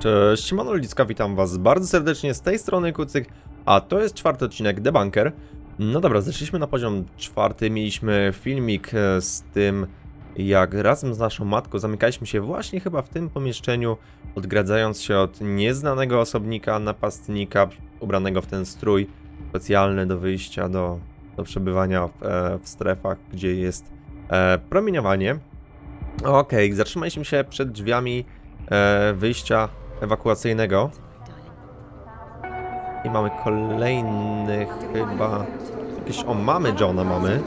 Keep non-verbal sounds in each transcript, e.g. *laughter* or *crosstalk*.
Cześć, Siemano Ludzka, witam was bardzo serdecznie z tej strony Kucyk, a to jest czwarty odcinek The Bunker. No dobra, zeszliśmy na poziom czwarty, mieliśmy filmik e, z tym, jak razem z naszą matką zamykaliśmy się właśnie chyba w tym pomieszczeniu, odgradzając się od nieznanego osobnika, napastnika, ubranego w ten strój specjalny do wyjścia, do, do przebywania w, e, w strefach, gdzie jest e, promieniowanie. Okej, zatrzymaliśmy się przed drzwiami e, wyjścia ewakuacyjnego. I mamy kolejny chyba... Jakieś... O, mamy Johna, mamy.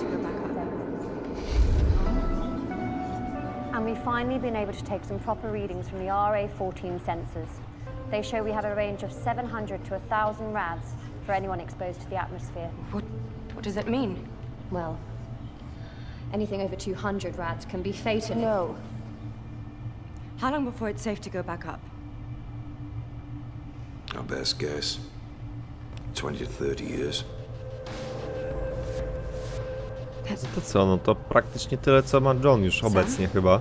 And we've finally been able to take some proper readings from the RA-14 sensors. They show we have a range of 700 to 1,000 rads for anyone exposed to the atmosphere. What, what does that mean? Well, anything over 200 rads can be fatal. No. How long before it's safe to go back up? Our best guess 20 to 30 years. To co, no to praktycznie tyle, co ma John już obecnie chyba.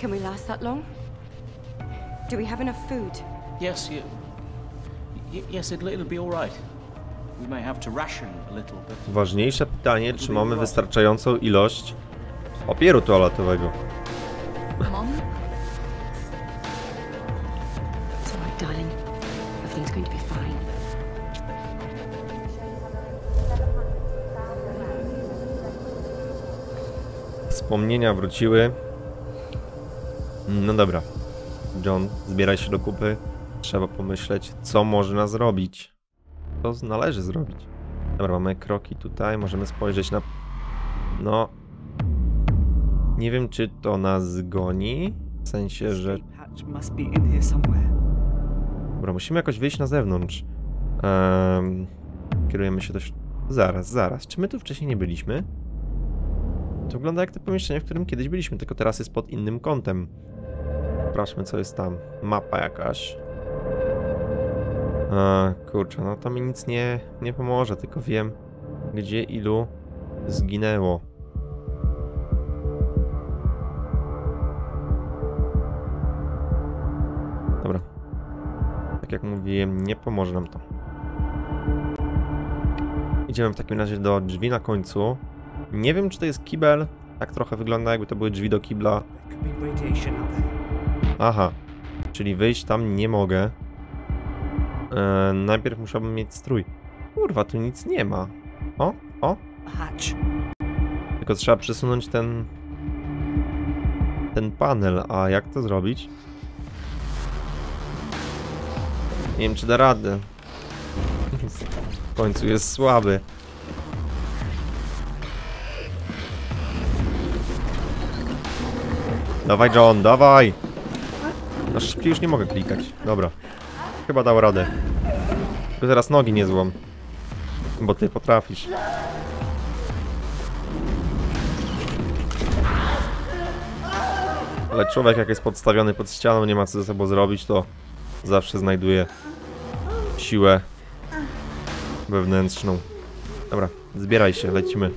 Can we last that long? Do we have enough food? Yes, you, y- yes, it'll, it'll be all right. We may have to ration a little, but Ważniejsze pytanie, czy mamy wystarczającą ilość papieru toaletowego. Mom? Wspomnienia wróciły. No dobra. John, zbieraj się do kupy. Trzeba pomyśleć, co można zrobić. Co należy zrobić. Dobra, mamy kroki tutaj. Możemy spojrzeć na... No... Nie wiem, czy to nas goni. W sensie, że... Dobra, musimy jakoś wyjść na zewnątrz. Ehm, kierujemy się dość... Zaraz, zaraz. Czy my tu wcześniej nie byliśmy? To wygląda jak to pomieszczenie, w którym kiedyś byliśmy, tylko teraz jest pod innym kątem. Sprawdźmy, co jest tam. Mapa jakaś. A, kurczę, no to mi nic nie, nie pomoże, tylko wiem, gdzie ilu zginęło. Dobra. Tak jak mówiłem, nie pomoże nam to. Idziemy w takim razie do drzwi na końcu. Nie wiem, czy to jest kibel. Tak trochę wygląda, jakby to były drzwi do kibla. Aha, czyli wyjść tam nie mogę. E, najpierw musiałbym mieć strój. Kurwa, tu nic nie ma. O, o, tylko trzeba przesunąć ten... ten panel, a jak to zrobić? Nie wiem, czy da radę. *laughs* W końcu jest słaby. Dawaj John, dawaj! No szybciej już nie mogę klikać. Dobra. Chyba dał radę. Tylko teraz nogi nie złam. Bo ty potrafisz. Ale człowiek jak jest podstawiony pod ścianą, nie ma co ze sobą zrobić, to zawsze znajduje siłę wewnętrzną. Dobra, zbieraj się, lecimy.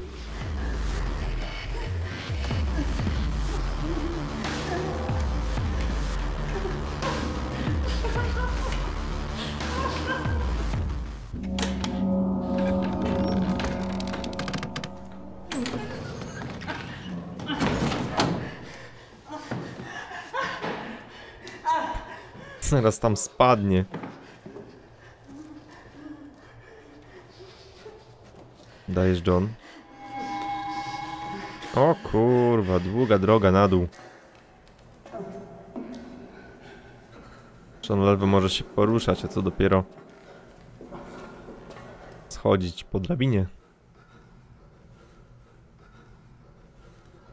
Zaraz tam spadnie. Dajesz John. O kurwa, długa droga na dół. John ledwo może się poruszać, a co dopiero schodzić po drabinie.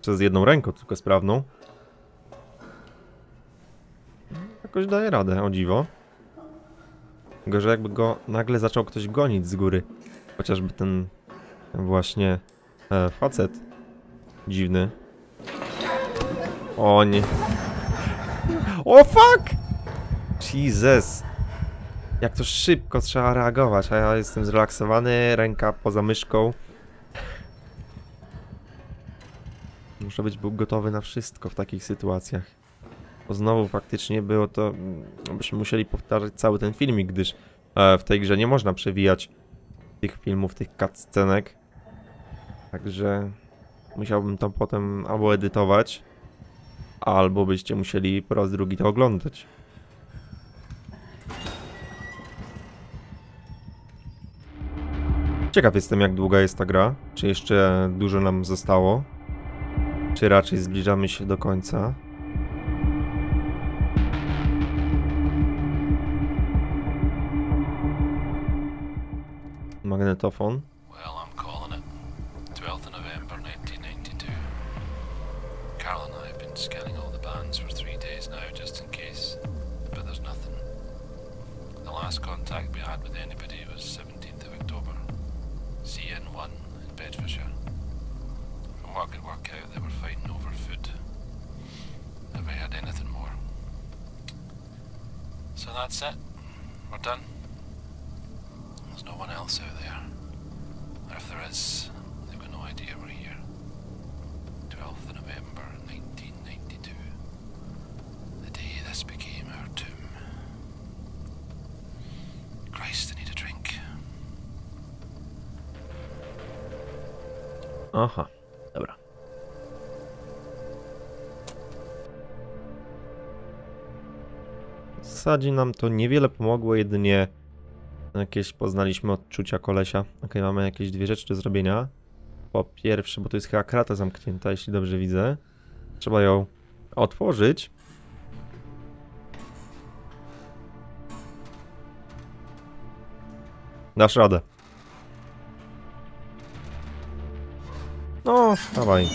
Przez jedną ręką tylko sprawną. Jakoś daje radę, o dziwo. Tylko, że jakby go nagle zaczął ktoś gonić z góry. Chociażby ten właśnie e, facet dziwny. O nie. O fuck! Jesus. Jak to szybko trzeba reagować, a ja jestem zrelaksowany, ręka poza myszką. Muszę być gotowy na wszystko w takich sytuacjach. Znowu faktycznie było to... mm, Byśmy musieli powtarzać cały ten filmik, gdyż e, w tej grze nie można przewijać tych filmów, tych cutscenek. Także musiałbym to potem albo edytować, albo byście musieli po raz drugi to oglądać. Ciekaw jestem, jak długa jest ta gra. Czy jeszcze dużo nam zostało? Czy raczej zbliżamy się do końca? Magnetofon. Well, I'm calling it. 12th of November 1992. Carol and I have been scanning all the bands for three days now, just in case. But there's nothing. The last contact we had with anybody was 17th of October. CN1 in Bedfordshire. From what I could work out, they were fighting over food. Never heard anything more. So that's it. We're done. No one else out there. Or if there is, they've got no idea we're here. 12th of November 1992. The day this became our tomb. Christ, I need a drink. Aha, dobra. W zasadzie nam to niewiele pomogło, jedynie jakieś poznaliśmy odczucia kolesia. Ok, mamy jakieś dwie rzeczy do zrobienia. Po pierwsze, bo to jest chyba krata zamknięta, jeśli dobrze widzę. Trzeba ją otworzyć. Dasz radę. No, dawaj.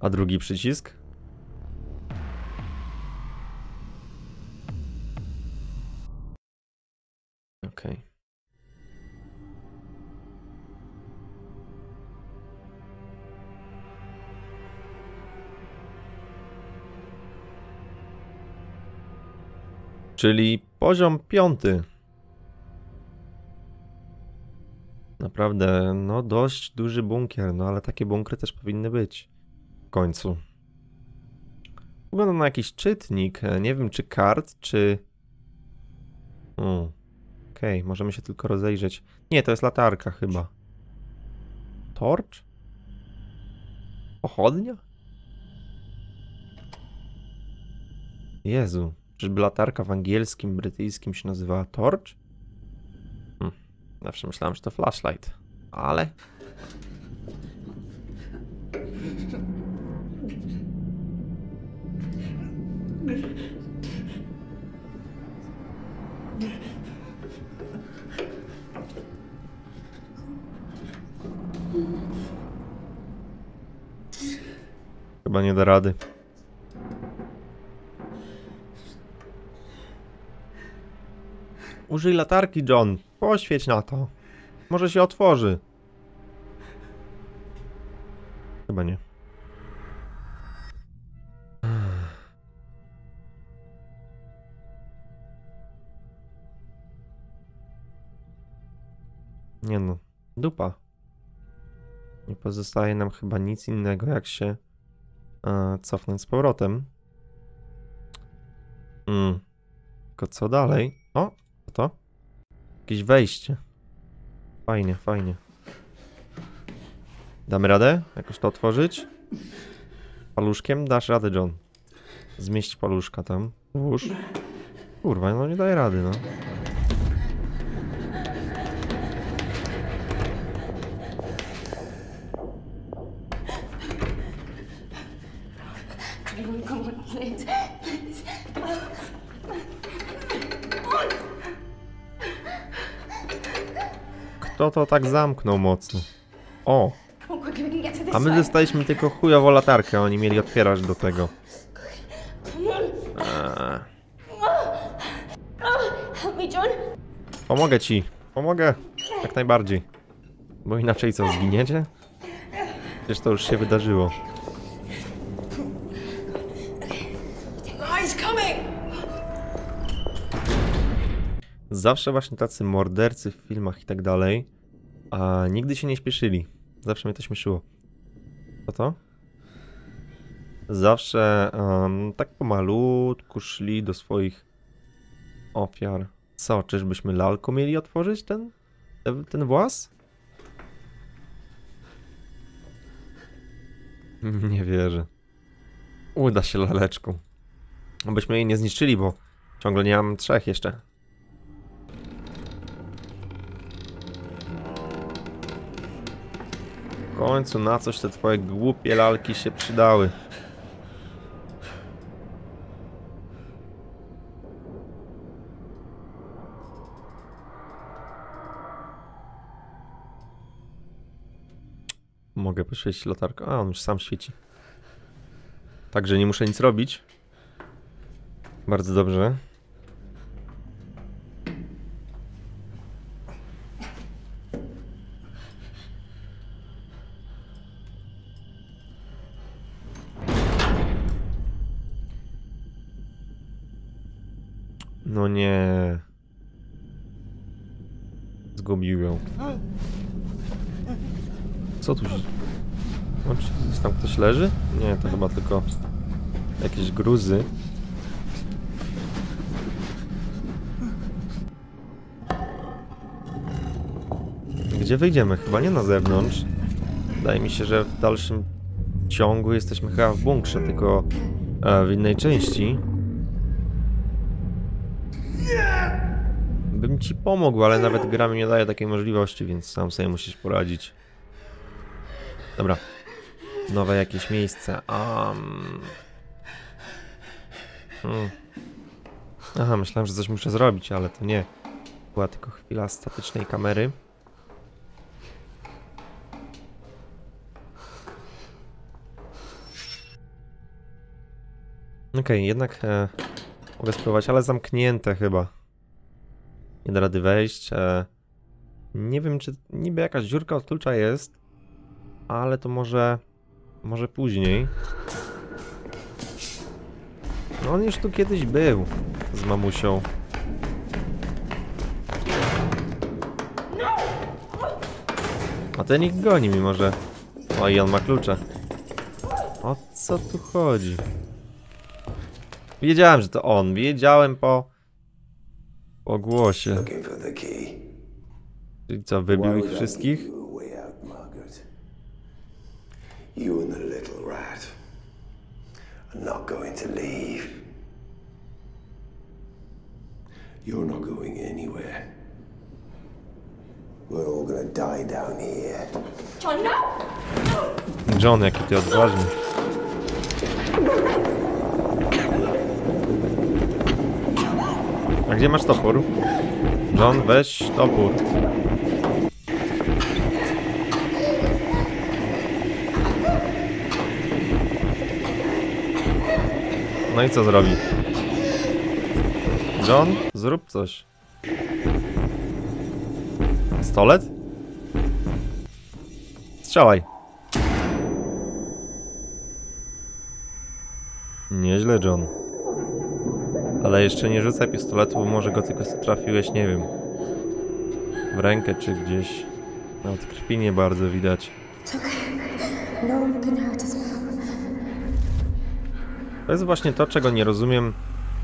A drugi przycisk? Czyli poziom piąty. Naprawdę, no dość duży bunkier, no ale takie bunkry też powinny być. W końcu. Wygląda na jakiś czytnik, e, nie wiem czy kart, czy... Okej, możemy się tylko rozejrzeć. Nie, to jest latarka chyba. Torcz? Pochodnia? Jezu, czyżby latarka w angielskim, brytyjskim się nazywała torch? Hmm. Zawsze myślałem, że to flashlight, ale... Chyba nie da rady. Użyj latarki, John. Poświeć na to. Może się otworzy. Chyba nie. Nie no, dupa. Nie pozostaje nam chyba nic innego, jak się e, cofnąć z powrotem. Mm. Tylko co dalej? O, co to? Jakieś wejście. Fajnie, fajnie. Damy radę? Jakoś to otworzyć? Paluszkiem? Dasz radę, John. Zmieść paluszka tam. Włóż. Kurwa, no nie daje rady, no. Please. Please. Kto to tak zamknął mocno? O, a my dostaliśmy tylko chujowo latarkę, oni mieli otwierać do tego. Pomogę ci. Pomogę. Jak najbardziej. Bo inaczej co, zginiecie? Przecież to już się wydarzyło. Zawsze właśnie tacy mordercy w filmach i tak dalej, a nigdy się nie śpieszyli. Zawsze mnie to śmieszyło. Co to? Zawsze em, tak pomalutku szli do swoich ofiar. Co, czyżbyśmy lalką mieli otworzyć ten, ten, włas? *laughs* Nie wierzę. Uda się laleczką. Obyśmy jej nie zniszczyli, bo ciągle nie mam trzech jeszcze. Końcu na coś te twoje głupie lalki się przydały. Mogę poświecić latarką. A, on już sam świeci. Także nie muszę nic robić. Bardzo dobrze. Co tu się... O, czy gdzieś tam ktoś leży? Nie, to chyba tylko jakieś gruzy. Gdzie wyjdziemy? Chyba nie na zewnątrz. Wydaje mi się, że w dalszym ciągu jesteśmy chyba w bunkrze, tylko e, w innej części. Bym ci pomógł, ale nawet gra mi nie daje takiej możliwości, więc sam sobie musisz poradzić. Dobra. Nowe jakieś miejsce. Um... Hmm. Aha, myślałem, że coś muszę zrobić, ale to nie. Była tylko chwila statycznej kamery. Okej, jednak e, mogę spróbować, ale zamknięte chyba. Nie da rady wejść. E, nie wiem, czy niby jakaś dziurka od klucza jest, ale to może, może później. No on już tu kiedyś był z mamusią. A ten ich goni, mimo że... O, i on ma klucze. O co tu chodzi? Wiedziałem, że to on. Wiedziałem po... Po głosie. Czyli co, wybił ich wszystkich? You and the little rat are not going to leave. You're not going anywhere. We're all gonna die down here. John, no! John, jaki ty odważny. A gdzie masz topór? John, weź topór. No i co zrobi? John, zrób coś. Stolet? Strzelaj. Nieźle, John. Ale jeszcze nie rzucaj pistoletu, bo może go tylko trafiłeś, nie wiem. W rękę czy gdzieś. Nawet krwi nie bardzo widać. No hurt us now. To jest właśnie to, czego nie rozumiem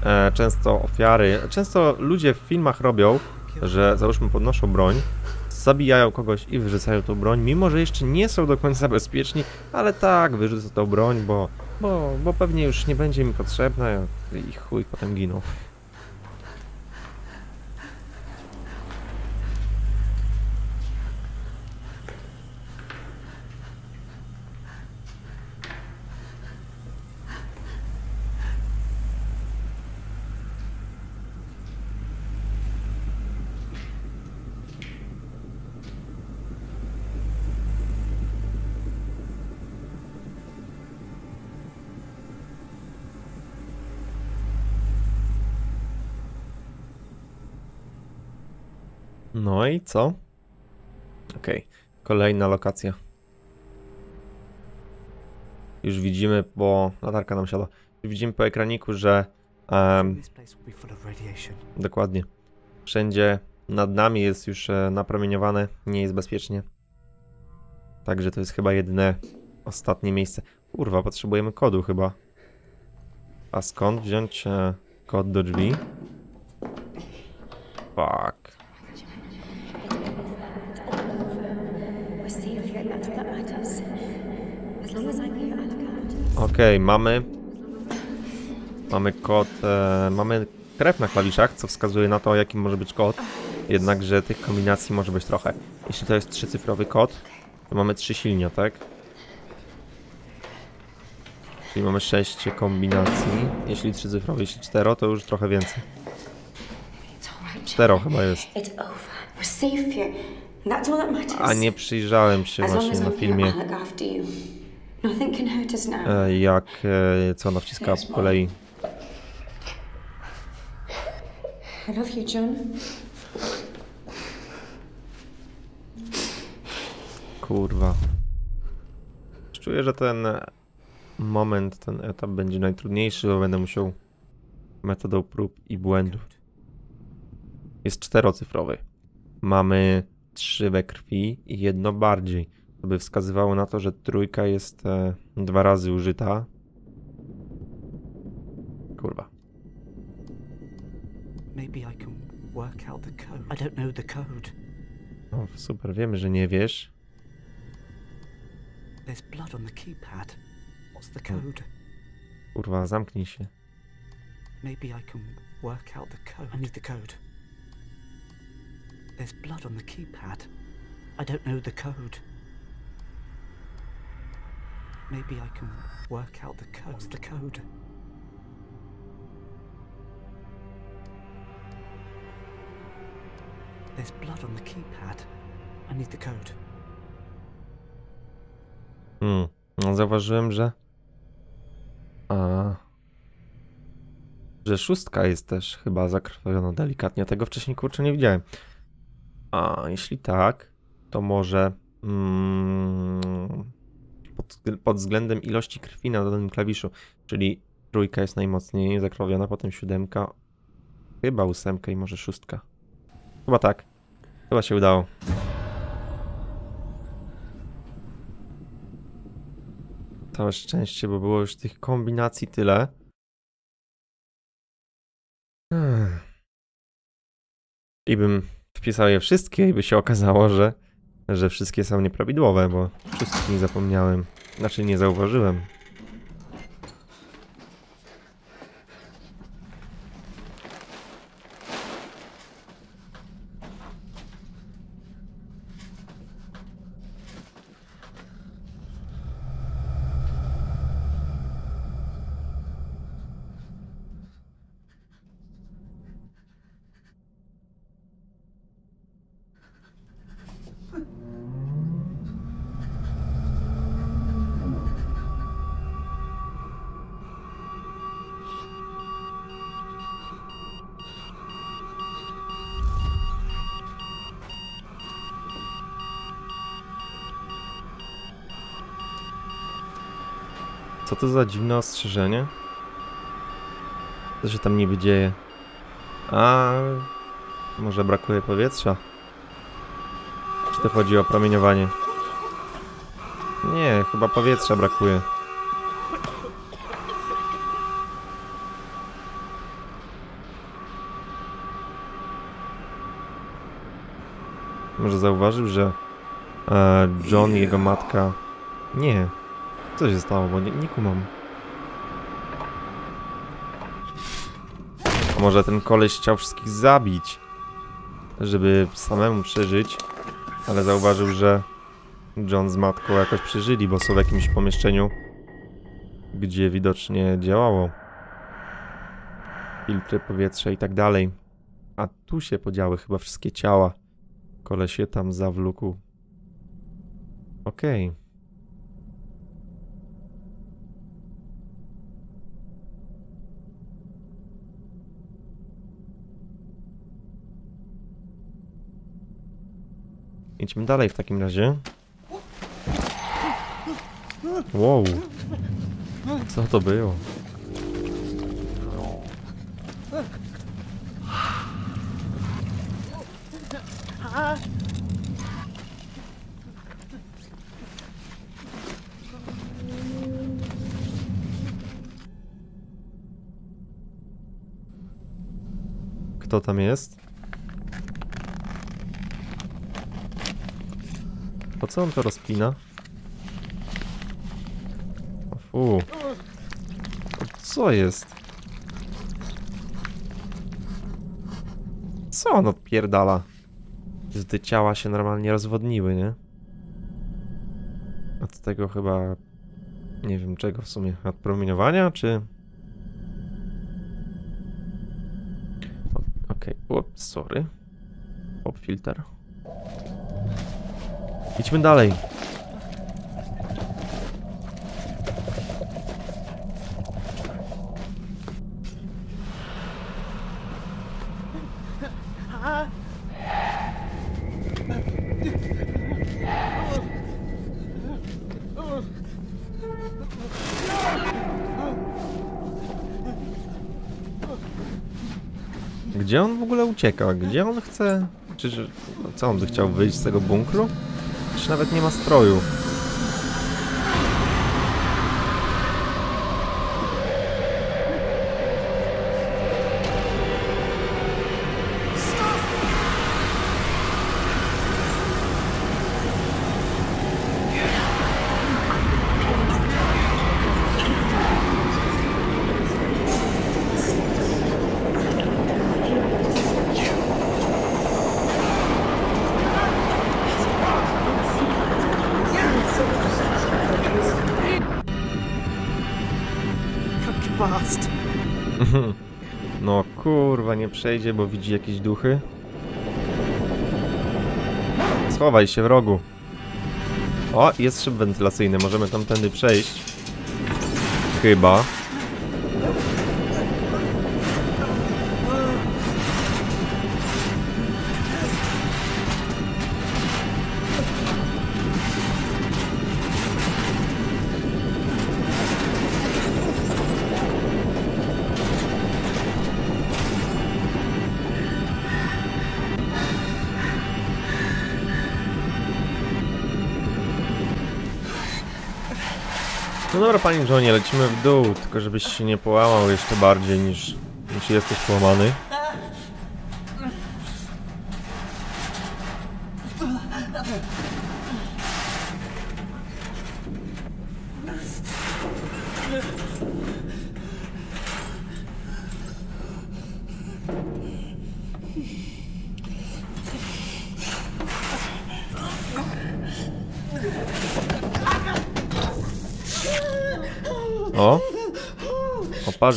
e, często ofiary. Często ludzie w filmach robią, że załóżmy podnoszą broń, zabijają kogoś i wyrzucają tą broń, mimo że jeszcze nie są do końca *laughs* bezpieczni, ale tak, wyrzucę tą broń, bo, bo, bo pewnie już nie będzie mi potrzebna i chuj, potem giną. No i co? Okej, kolejna lokacja. Już widzimy, bo latarka nam siada. Widzimy po ekraniku, że radiation. dokładnie wszędzie nad nami jest już e, napromieniowane, nie jest bezpiecznie. Także to jest chyba jedyne ostatnie miejsce. Kurwa, potrzebujemy kodu chyba. A skąd wziąć e, kod do drzwi? Fuck. Okej, mamy. Mamy kod. E, mamy krew na klawiszach, co wskazuje na to, jaki może być kod. Jednakże tych kombinacji może być trochę. Jeśli to jest trzycyfrowy kod, to mamy trzy silnia, tak? Czyli mamy sześć kombinacji. Jeśli trzycyfrowy, jeśli cztero, to już trochę więcej. Cztero chyba jest. A nie przyjrzałem się właśnie na filmie, E, jak e, co ona wciska po kolei. I love you, John. Kurwa. Czuję, że ten moment, ten etap będzie najtrudniejszy, bo będę musiał metodą prób i błędów. Jest czterocyfrowy. Mamy trzy we krwi i jedno bardziej. To by wskazywało na to, że trójka jest e, dwa razy użyta. Kurwa. Maybe I can work out the code. I don't know the code. No, super, wiemy, że nie wiesz. There's blood on the keypad. What's the code? Kurwa, zamknij się. Maybe I can work out the code. I need the code. There's blood on the keypad. I don't know the code. Maybe I can work out the code. The code? There's blood on the keypad. I need the code. Hmm. No, zauważyłem, że. A. Że szóstka jest też chyba zakrwawiona delikatnie. Tego wcześniej kurczę nie widziałem. A jeśli tak, to może. Mm, pod, pod względem ilości krwi na danym klawiszu. Czyli trójka jest najmocniej zakrwawiona, potem siódemka. Chyba ósemka i może szóstka. Chyba tak. Chyba się udało. Całe szczęście, bo było już tych kombinacji tyle. Ech. I bym wpisał je wszystkie i by się okazało, że, że wszystkie są nieprawidłowe, bo wszystkich nie zapomniałem. Znaczy nie zauważyłem. Co to za dziwne ostrzeżenie? Co się tam niby dzieje? A może brakuje powietrza? Czy to chodzi o promieniowanie? Nie, chyba powietrza brakuje. Może zauważył, że e, John i jego matka... Nie. Co się stało, bo nie, nie kumam. A może ten koleś chciał wszystkich zabić, żeby samemu przeżyć, ale zauważył, że John z matką jakoś przeżyli, bo są w jakimś pomieszczeniu, gdzie widocznie działało filtry powietrza i tak dalej. A tu się podziały chyba wszystkie ciała. Koleś się tam zawlókł. Okej. Idźmy dalej w takim razie. Wow. Co to było? Kto tam jest? Co on to rozpina? Fu. Co jest? Co on odpierdala? Te ciała się normalnie rozwodniły, nie? Od tego chyba... Nie wiem czego w sumie. Od promieniowania, czy... Okej, ups, sorry. Pop filter. Idźmy dalej. Gdzie on w ogóle ucieka? Gdzie on chce... Czy, no co on by chciał wyjść z tego bunkru? Czy nawet nie ma stroju? Przejdzie, bo widzi jakieś duchy. Schowaj się w rogu. O, jest szyb wentylacyjny, możemy tamtędy przejść. Chyba. Dobra, panie Johnie, lecimy w dół, tylko żebyś się nie połamał jeszcze bardziej niż, niż jesteś połamany.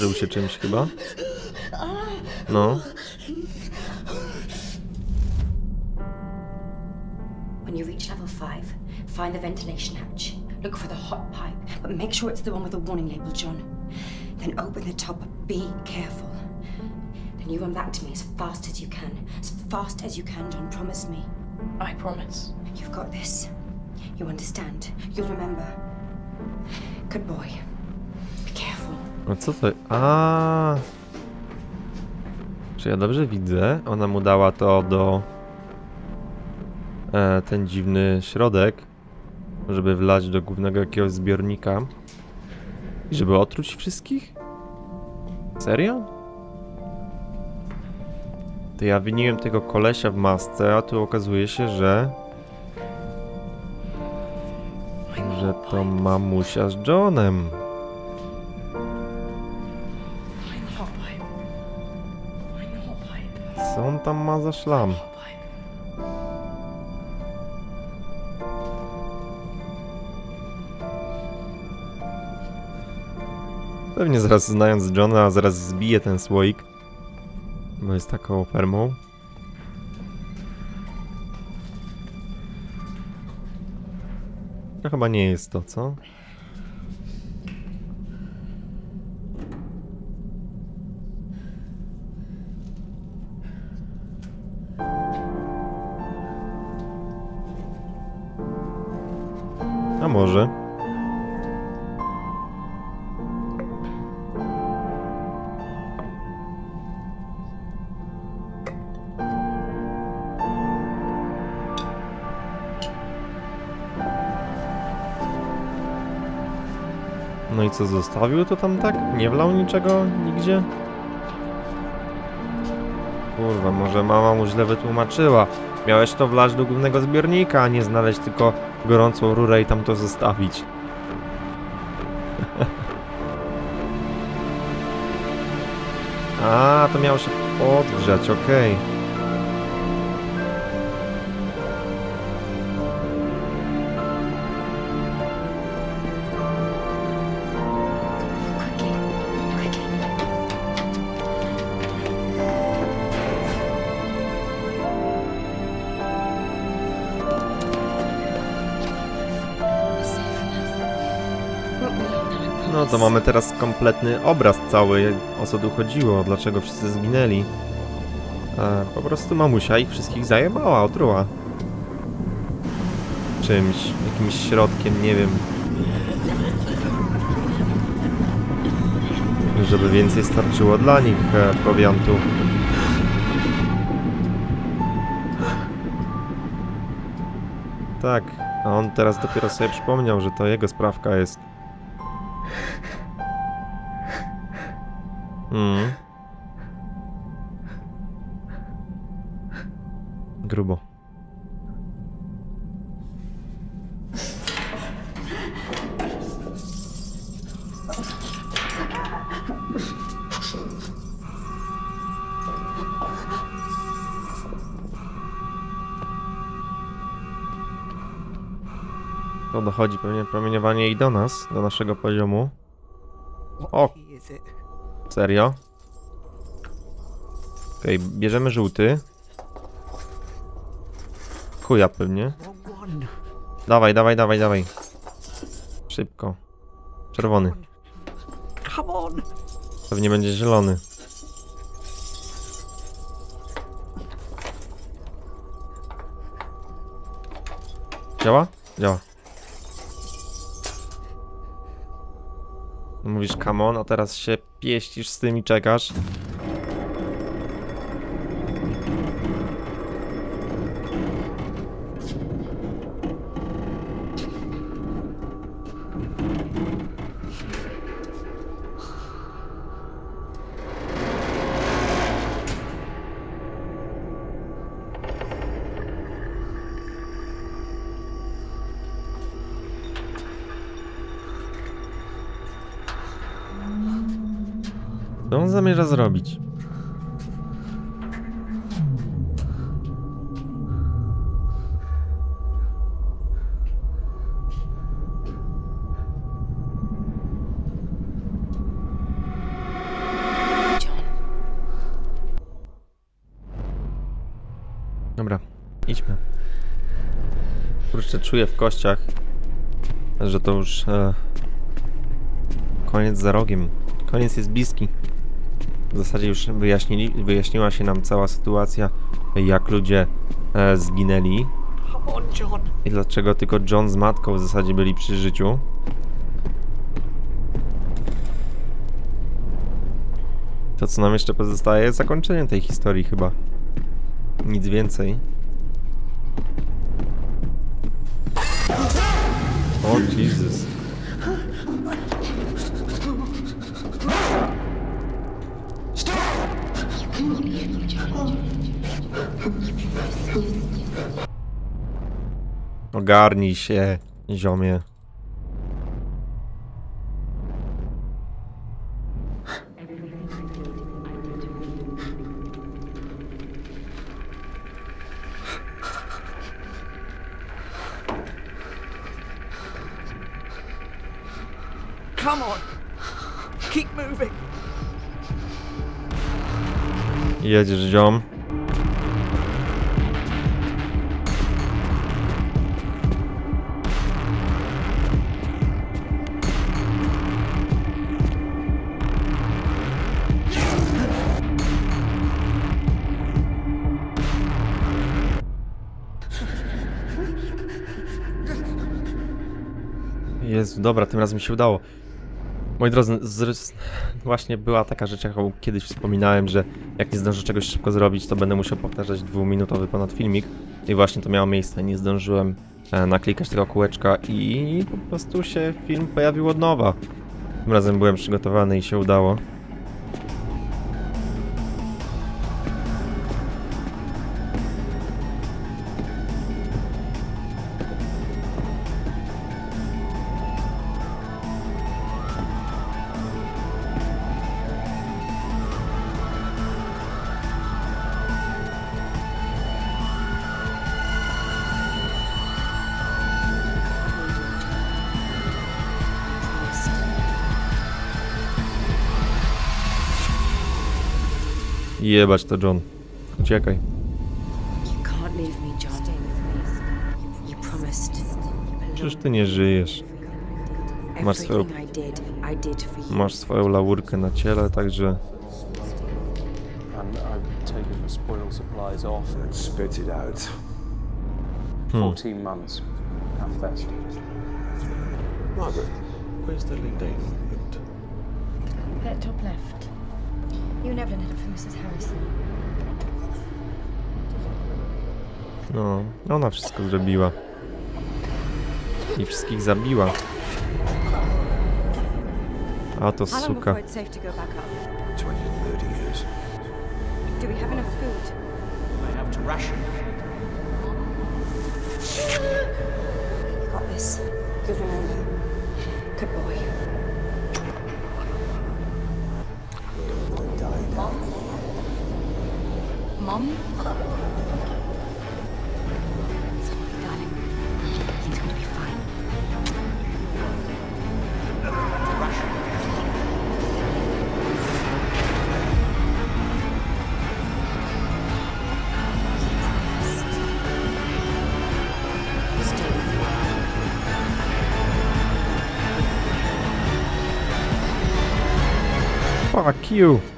Oparzył się czymś chyba. No. When you reach level 5, find the ventilation hatch. Look for the hot pipe, but make sure it's the one with the warning label, John. Then open the top, but be careful. Then you run back to me as fast as you can. As fast as you can, John. Promise me. I promise. You've got this. You understand. You'll remember. Good boy. No co to... A. Czy ja dobrze widzę? Ona mu dała to do... E, ten dziwny środek, żeby wlać do głównego jakiegoś zbiornika. I żeby otruć wszystkich? Serio? To ja winiłem tego kolesia w masce, a tu okazuje się, że... Że to mamusia z Johnem. Tam ma za szlam? Pewnie zaraz znając Johna, zaraz zbije ten słoik. Bo jest taką fermą. Chyba nie jest to, co? Co, zostawił to tam tak? Nie wlał niczego nigdzie? Kurwa, może mama mu źle wytłumaczyła. Miałeś to wlać do głównego zbiornika, a nie znaleźć tylko gorącą rurę i tam to zostawić. *laughs* A, to miało się podgrzać, okej. Quickly, to mamy teraz kompletny obraz cały, o co tu chodziło, dlaczego wszyscy zginęli. E, po prostu mamusia ich wszystkich zajebała, otruła. Czymś, jakimś środkiem, nie wiem. Żeby więcej starczyło dla nich e, prowiantu. Tak, a on teraz dopiero sobie przypomniał, że to jego sprawka jest. Mm. Grubo. To dochodzi pewnie promieniowanie i do nas, do naszego poziomu. O, Serio? Okej, bierzemy żółty. Chuja pewnie. Dawaj, dawaj, dawaj, dawaj. Szybko. Czerwony. Pewnie będzie zielony. Działa? Działa. Mówisz come on, a teraz się pieścisz z tym i czekasz. Co on zamierza zrobić? Dobra, idźmy. Kurczę, czuję w kościach, że to już e, koniec za rogiem. Koniec jest bliski. W zasadzie już wyjaśnili, wyjaśniła się nam cała sytuacja, jak ludzie e, zginęli i dlaczego tylko John z matką w zasadzie byli przy życiu. To, co nam jeszcze pozostaje, jest zakończeniem tej historii chyba. Nic więcej. O Jesus. Ogarnij się, ziomie. Come on. Keep moving. Jedziesz, ziom. Dobra, tym razem się udało. Moi drodzy, z, właśnie była taka rzecz, jaką kiedyś wspominałem, że jak nie zdążę czegoś szybko zrobić, to będę musiał powtarzać dwuminutowy ponad filmik. I właśnie to miało miejsce, nie zdążyłem e, naklikać tego kółeczka i po prostu się film pojawił od nowa. Tym razem byłem przygotowany i się udało. Jebać to, John. Uciekaj. Przecież ty nie żyjesz. Masz swoją, masz swoją laurkę na ciele, także... And I've taken the spoil supplies off. Then spit it out. 14 months at best. Margaret, Where's the lead date? That top left. You never ended up for Mrs. Harrison. No, ona wszystko zrobiła. I wszystkich zabiła. A to suka. before it's safe to go back up? 20, 30 years. Do we have enough food? We may have to ration. You got this. You'll remember. Good boy. Mom? Darling, everything's going to be fine. Stay with me. Fuck you! I love you.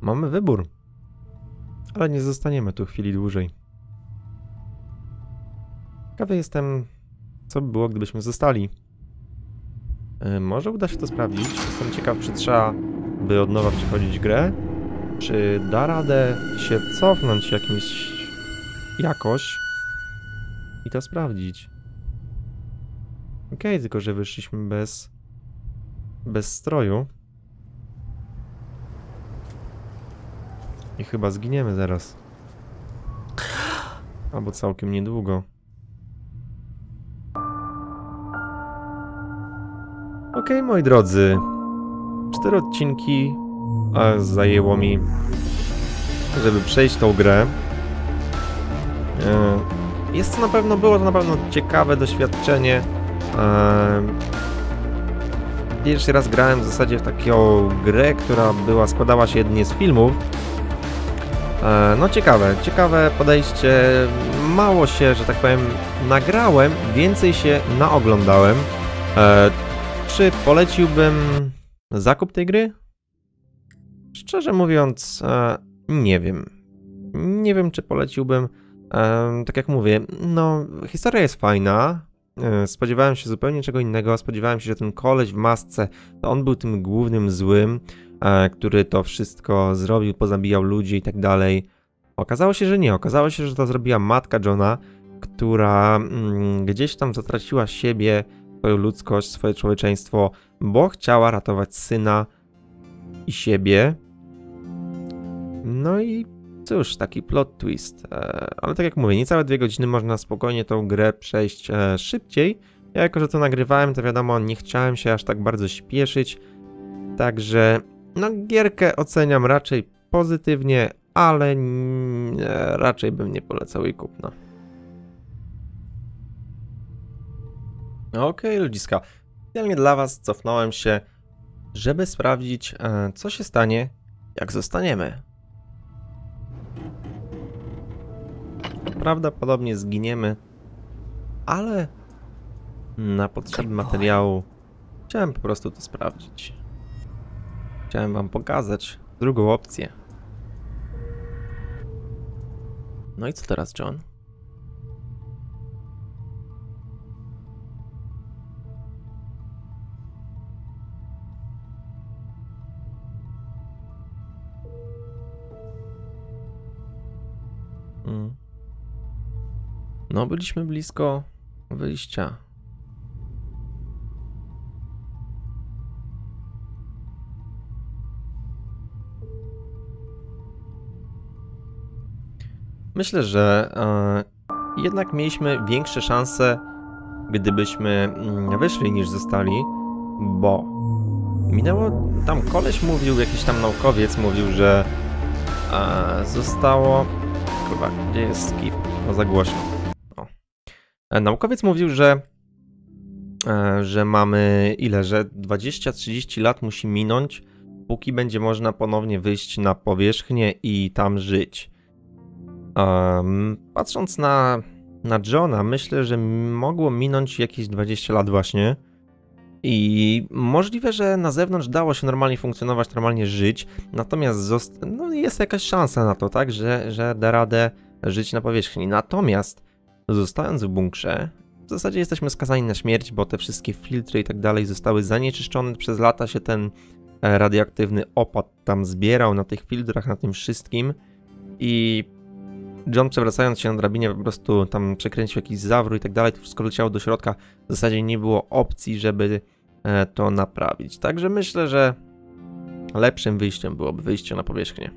Mamy wybór. Ale nie zostaniemy tu chwili dłużej. Ciekawy jestem, co by było, gdybyśmy zostali. E, Może uda się to sprawdzić. Jestem ciekaw, czy trzeba by od nowa przechodzić grę, czy da radę się cofnąć jakimś jakoś i to sprawdzić. Okej, tylko że wyszliśmy bez bez stroju. I chyba zginiemy zaraz. Albo całkiem niedługo. Okej, moi drodzy. Cztery odcinki a zajęło mi, żeby przejść tą grę. E, Jest to na pewno, było to na pewno ciekawe doświadczenie. E, Pierwszy raz grałem w zasadzie w taką grę, która była, składała się jedynie z filmów. E, No ciekawe, ciekawe podejście. Mało się, że tak powiem, nagrałem, więcej się naoglądałem. E, Czy poleciłbym zakup tej gry? Szczerze mówiąc, e, nie wiem. Nie wiem, czy poleciłbym. Tak jak mówię, no, historia jest fajna. Spodziewałem się zupełnie czego innego. Spodziewałem się, że ten koleś w masce, to on był tym głównym złym, który to wszystko zrobił, pozabijał ludzi i tak dalej. Okazało się, że nie. Okazało się, że to zrobiła matka Johna, która mm, gdzieś tam zatraciła siebie, swoją ludzkość, swoje człowieczeństwo, bo chciała ratować syna i siebie. No i cóż, taki plot twist. E, ale tak jak mówię, niecałe dwie godziny można spokojnie tą grę przejść e, szybciej. Ja jako, że to nagrywałem, to wiadomo, nie chciałem się aż tak bardzo śpieszyć. Także, no, gierkę oceniam raczej pozytywnie, ale raczej bym nie polecał jej kupna. Okej, ludziska. Specjalnie dla Was cofnąłem się, żeby sprawdzić, e, co się stanie, jak zostaniemy. Prawdopodobnie zginiemy, ale na potrzeby materiału chciałem po prostu to sprawdzić. Chciałem Wam pokazać drugą opcję. No i co teraz, John? Mm. No, byliśmy blisko wyjścia. Myślę, że e, jednak mieliśmy większe szanse, gdybyśmy mm, wyszli niż zostali, bo minęło. Tam koleś mówił, jakiś tam naukowiec mówił, że e, zostało. Chyba, gdzie jest skip? No za głośno. O. E, Naukowiec mówił, że e, że mamy ile, że 20-30 lat musi minąć, póki będzie można ponownie wyjść na powierzchnię i tam żyć. Um, patrząc na, na Johna, myślę, że mogło minąć jakieś 20 lat właśnie. I możliwe, że na zewnątrz dało się normalnie funkcjonować, normalnie żyć, natomiast zost- no jest jakaś szansa na to, tak, że, że da radę żyć na powierzchni. Natomiast zostając w bunkrze, w zasadzie jesteśmy skazani na śmierć, bo te wszystkie filtry i tak dalej zostały zanieczyszczone. Przez lata się ten e, radioaktywny opad tam zbierał na tych filtrach, na tym wszystkim. I John przewracając się na drabinie po prostu tam przekręcił jakiś zawrót i tak dalej, to wszystko leciało do środka. W zasadzie nie było opcji, żeby e, to naprawić. Także myślę, że lepszym wyjściem byłoby wyjście na powierzchnię.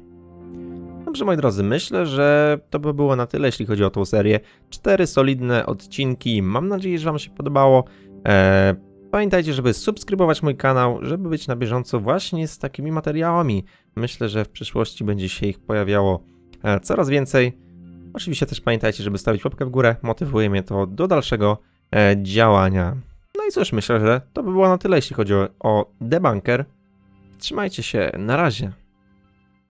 Dobrze, moi drodzy, myślę, że to by było na tyle, jeśli chodzi o tą serię. Cztery solidne odcinki. Mam nadzieję, że Wam się podobało. Eee, pamiętajcie, żeby subskrybować mój kanał, żeby być na bieżąco właśnie z takimi materiałami. Myślę, że w przyszłości będzie się ich pojawiało e, coraz więcej. Oczywiście też pamiętajcie, żeby stawić łapkę w górę. Motywuje mnie to do dalszego e, działania. No i cóż, myślę, że to by było na tyle, jeśli chodzi o, o debunker. Trzymajcie się, na razie.